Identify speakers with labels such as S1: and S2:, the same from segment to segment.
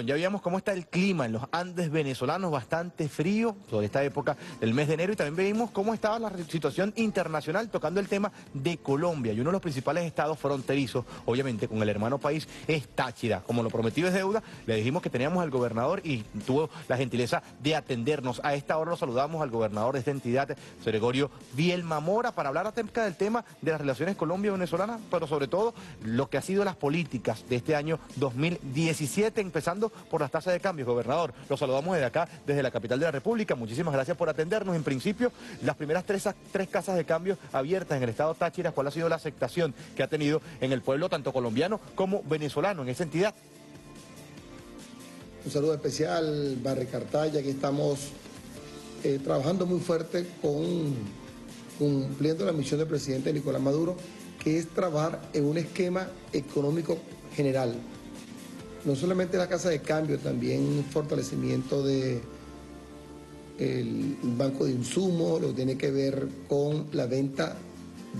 S1: Ya veíamos cómo está el clima en los Andes venezolanos, bastante frío sobre esta época del mes de enero y también vimos cómo estaba la situación internacional tocando el tema de Colombia y uno de los principales estados fronterizos, obviamente con el hermano país, es Táchira. Como lo prometido es deuda, le dijimos que teníamos al gobernador y tuvo la gentileza de atendernos. A esta hora lo saludamos al gobernador de esta entidad, Gregorio Bielma Mora, para hablar acerca del tema de las relaciones Colombia-Venezolana, pero sobre todo lo que ha sido las políticas de este año 2017, empezando por las tasas de cambio. Gobernador, lo saludamos desde acá, desde la capital de la República. Muchísimas gracias por atendernos. En principio, las primeras tres, tres casas de cambio abiertas en el estado Táchira, ¿cuál ha sido la aceptación que ha tenido en el pueblo tanto colombiano como venezolano en esa entidad?
S2: Un saludo especial, Barry Cartaya, aquí estamos eh, trabajando muy fuerte cumpliendo la misión del presidente Nicolás Maduro, que es trabajar en un esquema económico general no solamente la casa de cambio, también fortalecimiento de el banco de insumos, lo que tiene que ver con la venta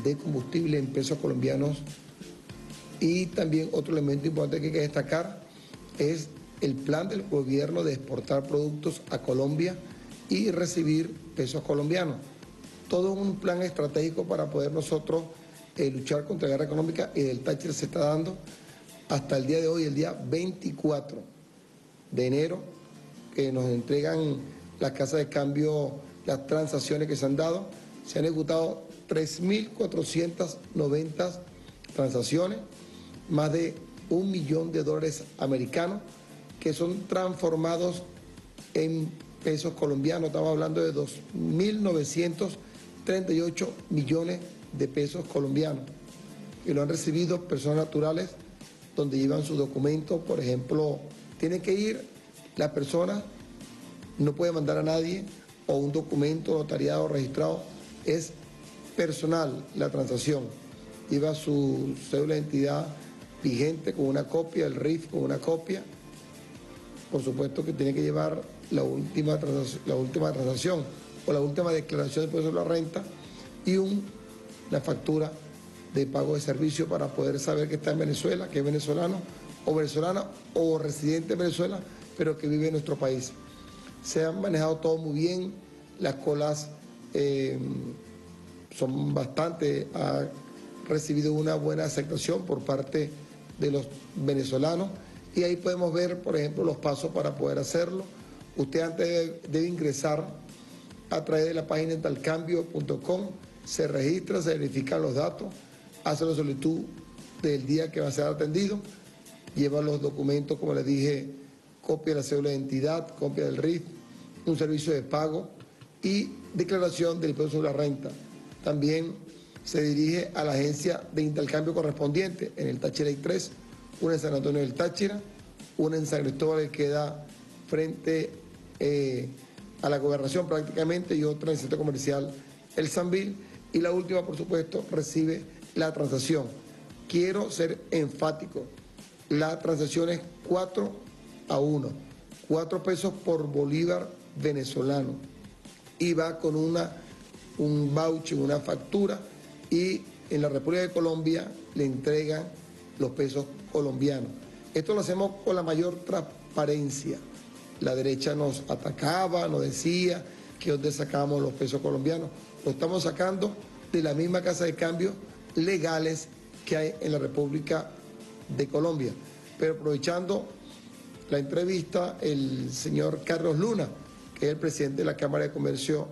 S2: de combustible en pesos colombianos y también otro elemento importante que hay que destacar es el plan del gobierno de exportar productos a Colombia y recibir pesos colombianos. Todo un plan estratégico para poder nosotros eh, luchar contra la guerra económica y el Táchira se está dando hasta el día de hoy, el día 24 de enero, que nos entregan las casas de cambio, las transacciones que se han dado, se han ejecutado 3.490 transacciones, más de un millón de dólares americanos, que son transformados en pesos colombianos. Estamos hablando de 2.938 millones de pesos colombianos, y lo han recibido personas naturales donde llevan sus documentos, por ejemplo, tiene que ir la persona, no puede mandar a nadie, o un documento notariado registrado, es personal la transacción. Lleva su cédula de identidad vigente con una copia, el RIF con una copia. Por supuesto que tiene que llevar la última, la última transacción o la última declaración de de la renta y una factura de pago de servicio para poder saber que está en Venezuela, que es venezolano o venezolana o residente en Venezuela, pero que vive en nuestro país. Se han manejado todo muy bien, las colas eh, son bastante, ha recibido una buena aceptación por parte de los venezolanos y ahí podemos ver, por ejemplo, los pasos para poder hacerlo. Usted antes debe, ingresar a través de la página talcambio.com, se registra, se verifican los datos hace la solicitud del día que va a ser atendido, lleva los documentos, como les dije, copia de la cédula de identidad, copia del RIF, un servicio de pago y declaración del impuesto sobre la renta. También se dirige a la agencia de intercambio correspondiente en el Táchira hay tres, una en San Antonio del Táchira, una en San Cristóbal que queda frente eh, a la gobernación prácticamente y otra en el centro comercial El Sanvil y la última por supuesto recibe la transacción. Quiero ser enfático. La transacción es 4 a 1. 4 pesos por bolívar venezolano. Y va con una, un voucher, una factura. Y en la República de Colombia le entregan los pesos colombianos. Esto lo hacemos con la mayor transparencia. La derecha nos atacaba, nos decía que donde sacamos los pesos colombianos. Lo estamos sacando de la misma casa de cambio legales que hay en la República de Colombia. Pero aprovechando la entrevista, el señor Carlos Luna, que es el presidente de la Cámara de Comercio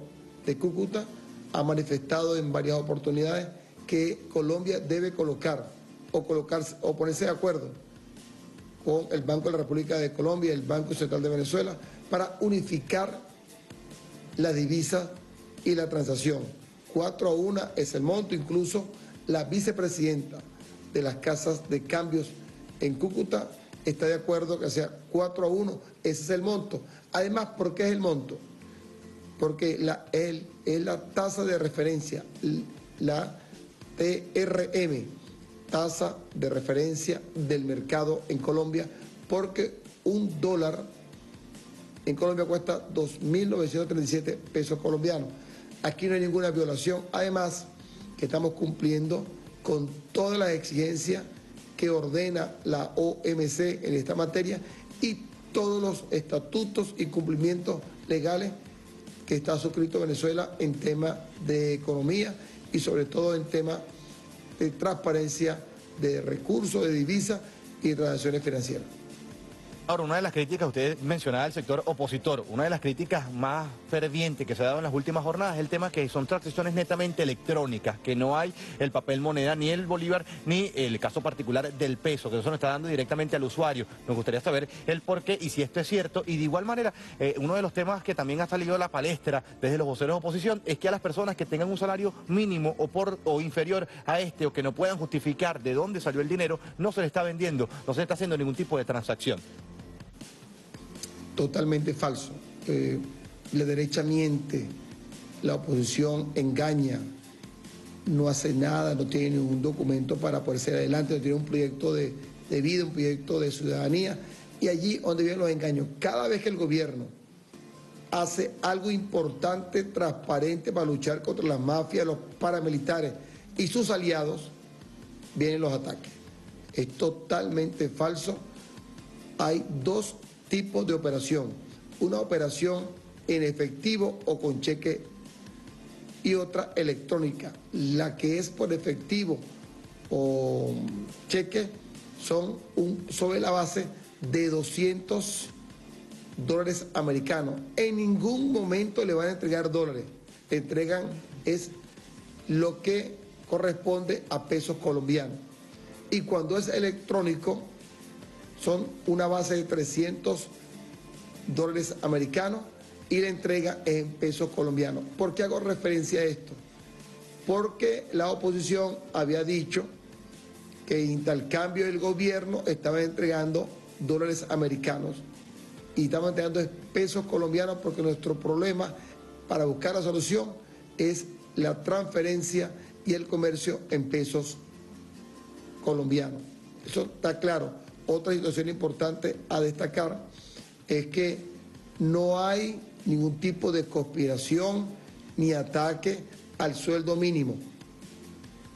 S2: de Cúcuta, ha manifestado en varias oportunidades que Colombia debe colocar o colocarse o ponerse de acuerdo con el Banco de la República de Colombia y el Banco Central de Venezuela para unificar la divisa y la transacción. 4 a 1 es el monto, incluso la vicepresidenta de las casas de cambios en Cúcuta está de acuerdo que sea 4 a 1, ese es el monto. Además, ¿por qué es el monto? Porque la, es la tasa de referencia, la TRM, tasa de referencia del mercado en Colombia, porque un dólar en Colombia cuesta 2.937 pesos colombianos. Aquí no hay ninguna violación. Además, que estamos cumpliendo con todas las exigencias que ordena la OMC en esta materia y todos los estatutos y cumplimientos legales que está suscrito Venezuela en temas de economía y sobre todo en temas de transparencia de recursos, de divisas y transacciones financieras.
S1: Ahora, una de las críticas, usted mencionaba el sector opositor, una de las críticas más fervientes que se ha dado en las últimas jornadas es el tema que son transacciones netamente electrónicas, que no hay el papel moneda, ni el bolívar, ni el caso particular del peso, que eso nos está dando directamente al usuario. Nos gustaría saber el por qué y si esto es cierto. Y de igual manera, eh, uno de los temas que también ha salido a la palestra desde los voceros de oposición es que a las personas que tengan un salario mínimo o, por, o inferior a este o que no puedan justificar de dónde salió el dinero, no se le está vendiendo, no se le está haciendo ningún tipo de transacción
S2: totalmente falso. Eh, la derecha miente, la oposición engaña, no hace nada, no tiene ningún documento para poder ser adelante, no tiene un proyecto de, de vida, un proyecto de ciudadanía. Y allí donde vienen los engaños, cada vez que el gobierno hace algo importante, transparente para luchar contra las mafias, los paramilitares y sus aliados, vienen los ataques. Es totalmente falso. Hay dos tipos de operación. Una operación en efectivo o con cheque y otra electrónica. La que es por efectivo o cheque son un, sobre la base de 200 dólares americanos. En ningún momento le van a entregar dólares. entregan es lo que corresponde a pesos colombianos. Y cuando es electrónico, son una base de 300 dólares americanos y la entrega en pesos colombianos. ¿Por qué hago referencia a esto? Porque la oposición había dicho que intercambio del gobierno estaba entregando dólares americanos y estaba entregando pesos colombianos porque nuestro problema para buscar la solución es la transferencia y el comercio en pesos colombianos. Eso está claro. Otra situación importante a destacar es que no hay ningún tipo de conspiración ni ataque al sueldo mínimo.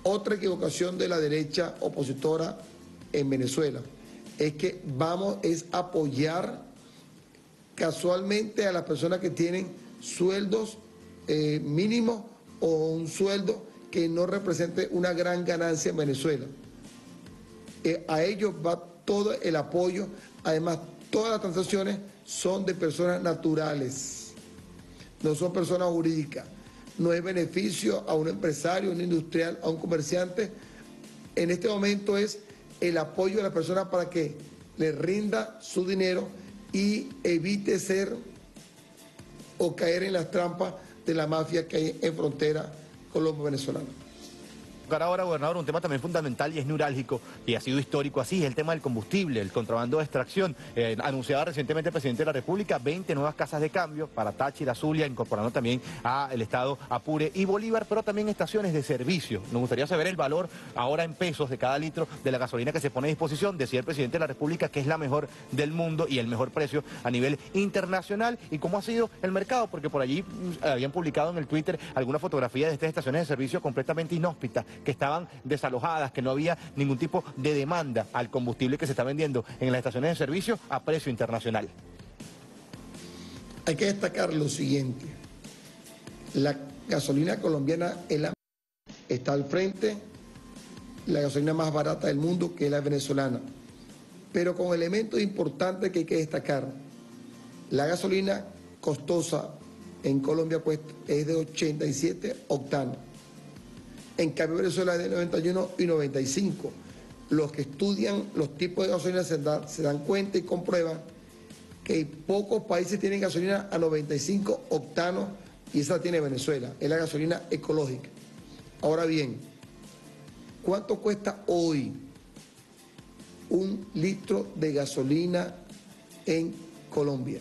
S2: Otra equivocación de la derecha opositora en Venezuela es que vamos es apoyar casualmente a las personas que tienen sueldos eh, mínimos o un sueldo que no represente una gran ganancia en Venezuela. Eh, a ellos va todo el apoyo. Además, todas las transacciones son de personas naturales, no son personas jurídicas. No es beneficio a un empresario, a un industrial, a un comerciante. En este momento es el apoyo de la persona para que le rinda su dinero y evite ser o caer en las trampas de la mafia que hay en frontera colombo-venezolana
S1: ahora, gobernador, un tema también fundamental y es neurálgico y ha sido histórico así, es el tema del combustible, el contrabando de extracción. Eh, anunciaba recientemente el presidente de la República 20 nuevas casas de cambio para Táchira, Zulia, incorporando también al Estado Apure y Bolívar, pero también estaciones de servicio. Nos gustaría saber el valor ahora en pesos de cada litro de la gasolina que se pone a disposición. Decía el presidente de la República que es la mejor del mundo y el mejor precio a nivel internacional y cómo ha sido el mercado, porque por allí mm, habían publicado en el Twitter alguna fotografía de estas estaciones de servicio completamente inhóspitas que estaban desalojadas, que no había ningún tipo de demanda al combustible que se está vendiendo en las estaciones de servicio a precio internacional.
S2: Hay que destacar lo siguiente. La gasolina colombiana está al frente, la gasolina más barata del mundo, que es la venezolana. Pero con elementos importantes que hay que destacar. La gasolina costosa en Colombia pues, es de 87 octanos en cambio, Venezuela es de 91 y 95. Los que estudian los tipos de gasolina se, dan cuenta y comprueban que pocos países tienen gasolina a 95 octanos y esa tiene Venezuela. Es la gasolina ecológica. Ahora bien, ¿cuánto cuesta hoy un litro de gasolina en Colombia?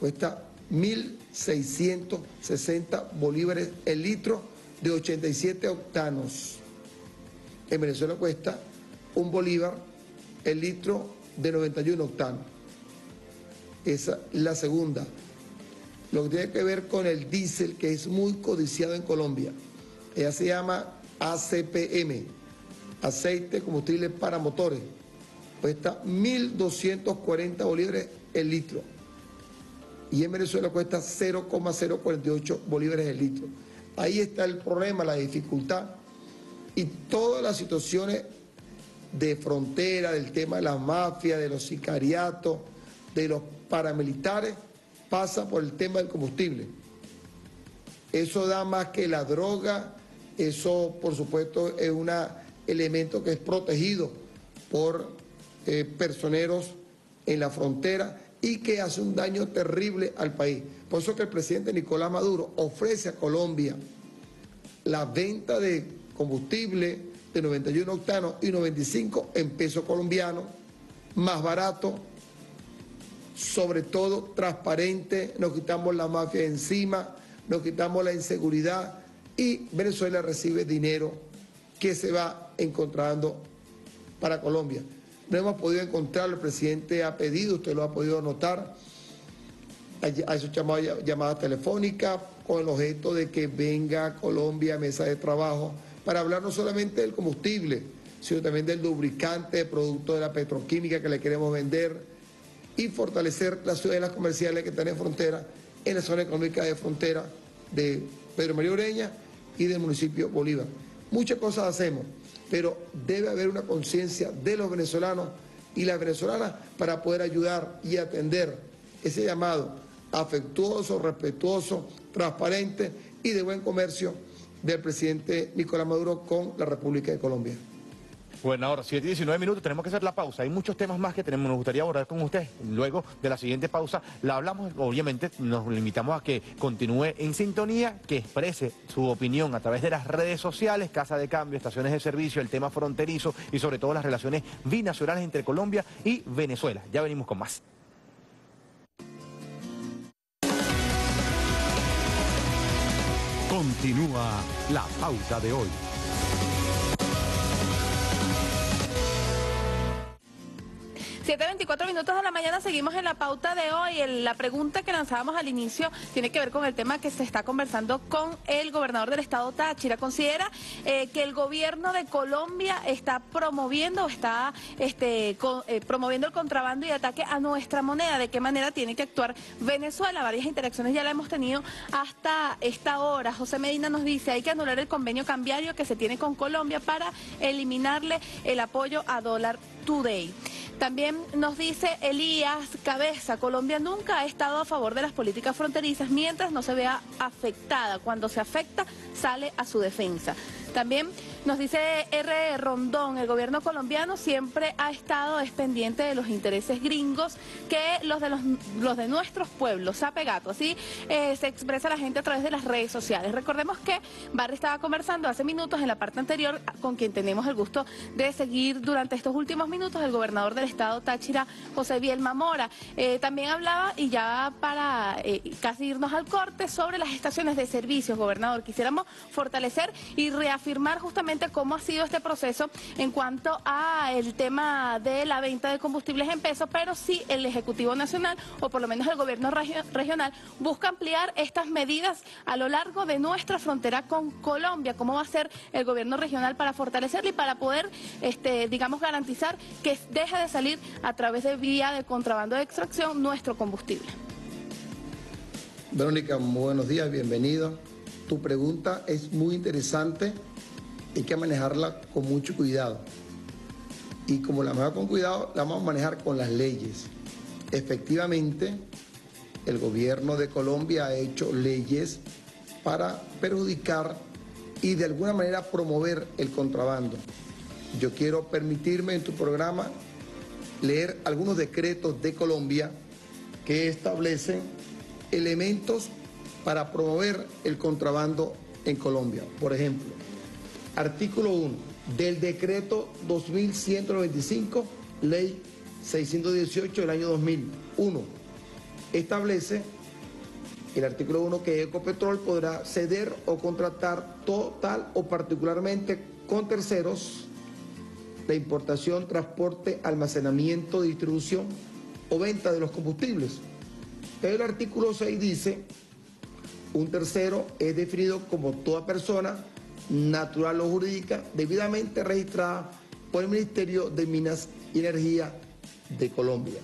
S2: Cuesta 1.660 bolívares el litro de 87 octanos. En Venezuela cuesta un bolívar el litro de 91 octanos. Esa es la segunda. Lo que tiene que ver con el diésel, que es muy codiciado en Colombia. Ella se llama ACPM, aceite combustible para motores. Cuesta 1.240 bolívares el litro. Y en Venezuela cuesta 0,048 bolívares el litro. Ahí está el problema, la dificultad y todas las situaciones de frontera, del tema de la mafia, de los sicariatos, de los paramilitares, pasa por el tema del combustible. Eso da más que la droga, eso por supuesto es un elemento que es protegido por eh, personeros en la frontera y que hace un daño terrible al país. Por eso que el presidente Nicolás Maduro ofrece a Colombia la venta de combustible de 91 octanos y 95 en peso colombiano, más barato, sobre todo transparente, nos quitamos la mafia encima, nos quitamos la inseguridad y Venezuela recibe dinero que se va encontrando para Colombia. No hemos podido encontrarlo, el presidente ha pedido, usted lo ha podido notar, a esos llamadas, llamadas telefónicas con el objeto de que venga Colombia a mesa de trabajo para hablar no solamente del combustible, sino también del lubricante, producto de la petroquímica que le queremos vender y fortalecer las ciudades comerciales que están en frontera, en la zona económica de frontera de Pedro María Ureña y del municipio Bolívar. Muchas cosas hacemos, pero debe haber una conciencia de los venezolanos y las venezolanas para poder ayudar y atender ese llamado afectuoso, respetuoso, transparente y de buen comercio del presidente Nicolás Maduro con la República de Colombia.
S1: Bueno, ahora 7 y 19 minutos, tenemos que hacer la pausa. Hay muchos temas más que tenemos, nos gustaría abordar con usted. Luego de la siguiente pausa la hablamos, obviamente nos limitamos a que continúe en sintonía, que exprese su opinión a través de las redes sociales, Casa de Cambio, estaciones de servicio, el tema fronterizo y sobre todo las relaciones binacionales entre Colombia y Venezuela. Ya venimos con más.
S3: Continúa la pauta de hoy.
S4: 7.24 minutos de la mañana seguimos en la pauta de hoy. la pregunta que lanzábamos al inicio tiene que ver con el tema que se está conversando con el gobernador del estado Táchira. ¿Considera eh, que el gobierno de Colombia está promoviendo está este, eh, promoviendo el contrabando y ataque a nuestra moneda? ¿De qué manera tiene que actuar Venezuela? Varias interacciones ya la hemos tenido hasta esta hora. José Medina nos dice hay que anular el convenio cambiario que se tiene con Colombia para eliminarle el apoyo a dólar today. También nos dice Elías Cabeza, Colombia nunca ha estado a favor de las políticas fronterizas mientras no se vea afectada. Cuando se afecta, sale a su defensa. También nos dice R. Rondón, el gobierno colombiano siempre ha estado es pendiente de los intereses gringos que los de los, de nuestros pueblos, Sapegato. Así eh, se expresa la gente a través de las redes sociales. Recordemos que Barry estaba conversando hace minutos en la parte anterior con quien tenemos el gusto de seguir durante estos últimos minutos, el gobernador del estado Táchira, José Bielma Mora. Eh, también hablaba, y ya para eh, casi irnos al corte, sobre las estaciones de servicios, gobernador. Quisiéramos fortalecer y reafirmar justamente cómo ha sido este proceso en cuanto a el tema de la venta de combustibles en pesos, pero sí el Ejecutivo Nacional o por lo menos el gobierno regional busca ampliar estas medidas a lo largo de nuestra frontera con Colombia. ¿Cómo va a ser el gobierno regional para fortalecerla y para poder, este, digamos, garantizar que deje de salir a través de vía de contrabando de extracción nuestro combustible?
S2: Verónica, buenos días, bienvenido. Tu pregunta es muy interesante hay que manejarla con mucho cuidado. Y como la manejamos con cuidado, la vamos a manejar con las leyes. Efectivamente, el gobierno de Colombia ha hecho leyes para perjudicar y de alguna manera promover el contrabando. Yo quiero permitirme en tu programa leer algunos decretos de Colombia que establecen elementos para promover el contrabando en Colombia. Por ejemplo, Artículo 1 del decreto 2195, ley 618 del año 2001. Establece el artículo 1 que Ecopetrol podrá ceder o contratar total o particularmente con terceros la importación, transporte, almacenamiento, distribución o venta de los combustibles. El artículo 6 dice, un tercero es definido como toda persona natural o jurídica debidamente registrada por el Ministerio de Minas y Energía de Colombia.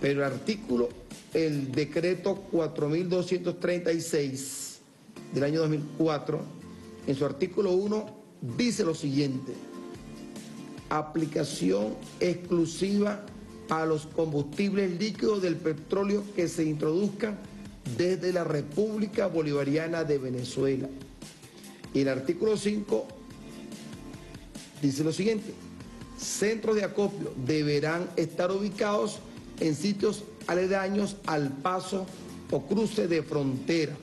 S2: Pero el artículo, el decreto 4236 del año 2004, en su artículo 1, dice lo siguiente, aplicación exclusiva a los combustibles líquidos del petróleo que se introduzcan desde la República Bolivariana de Venezuela. Y el artículo 5 dice lo siguiente, centros de acopio deberán estar ubicados en sitios aledaños al paso o cruce de frontera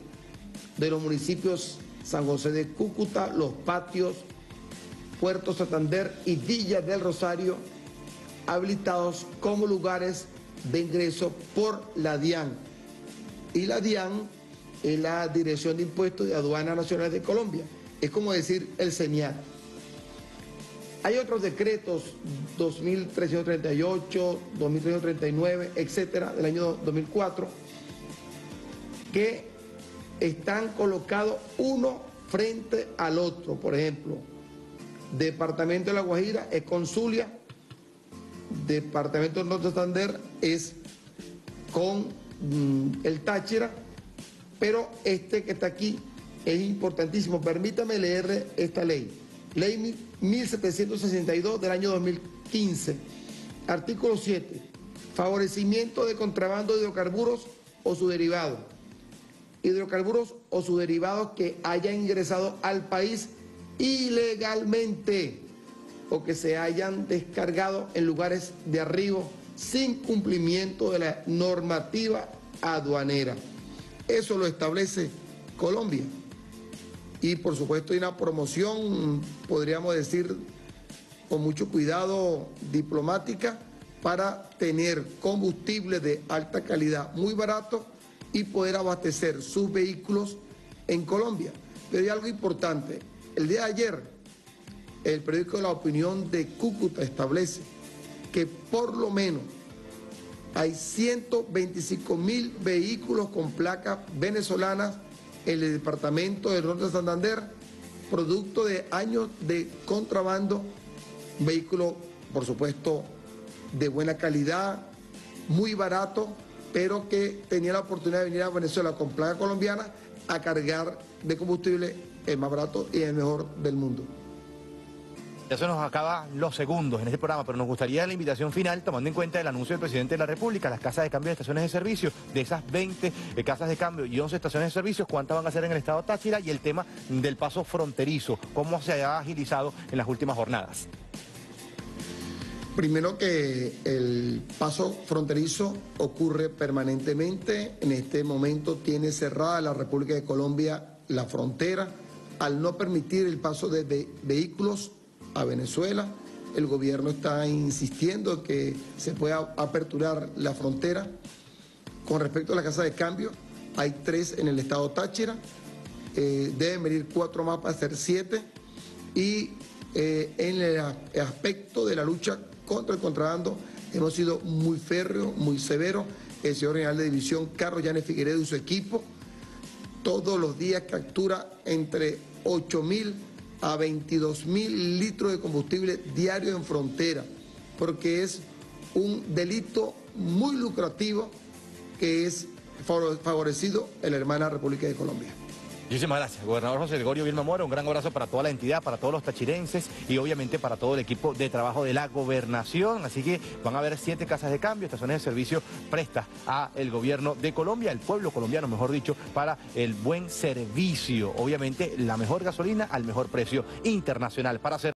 S2: de los municipios San José de Cúcuta, Los Patios, Puerto Santander y Villa del Rosario, habilitados como lugares de ingreso por la DIAN. Y la DIAN es la Dirección de Impuestos de Aduanas Nacionales de Colombia. Es como decir el señal. Hay otros decretos, 2338, 2339, etcétera, del año 2004, que están colocados uno frente al otro. Por ejemplo, Departamento de La Guajira es Consulia, Departamento de Norte Santander es con mm, el Táchira, pero este que está aquí es importantísimo. Permítame leerle esta ley. Ley 1762 del año 2015, artículo 7, favorecimiento de contrabando de hidrocarburos o sus derivados. Hidrocarburos o sus derivados que hayan ingresado al país ilegalmente o que se hayan descargado en lugares de arribo sin cumplimiento de la normativa aduanera. Eso lo establece Colombia y por supuesto hay una promoción, podríamos decir, con mucho cuidado diplomática para tener combustible de alta calidad muy barato y poder abastecer sus vehículos en Colombia. Pero hay algo importante. El día de ayer, el periódico La Opinión de Cúcuta establece que por lo menos hay 125 mil vehículos con placas venezolanas el departamento del norte de Santander, producto de años de contrabando, vehículo, por supuesto, de buena calidad, muy barato, pero que tenía la oportunidad de venir a Venezuela con plaga colombiana a cargar de combustible el más barato y el mejor del mundo.
S1: Eso nos acaba los segundos en este programa, pero nos gustaría la invitación final, tomando en cuenta el anuncio del presidente de la República, las casas de cambio de estaciones de servicio, de esas 20 eh, casas de cambio y 11 estaciones de servicio, cuántas van a ser en el estado Táchira y el tema del paso fronterizo, cómo se ha agilizado en las últimas jornadas.
S2: Primero que el paso fronterizo ocurre permanentemente, en este momento tiene cerrada la República de Colombia la frontera, al no permitir el paso de vehículos a Venezuela. El gobierno está insistiendo que se pueda aperturar la frontera. Con respecto a la casa de cambio, hay tres en el estado Táchira, eh, deben venir cuatro más para ser siete. Y eh, en el aspecto de la lucha contra el contrabando, hemos sido muy férreos, muy severos. El señor general de división, Carlos Llanes Figueredo y su equipo, todos los días captura entre 8 mil a 22 mil litros de combustible diario en frontera, porque es un delito muy lucrativo que es favorecido en la hermana República de Colombia.
S1: Muchísimas gracias, gobernador José Gregorio Vilma Mora. Un gran abrazo para toda la entidad, para todos los tachirenses y obviamente para todo el equipo de trabajo de la gobernación. Así que van a haber siete casas de cambio, estaciones de servicio prestas a el gobierno de Colombia, el pueblo colombiano, mejor dicho, para el buen servicio. Obviamente, la mejor gasolina al mejor precio internacional para hacer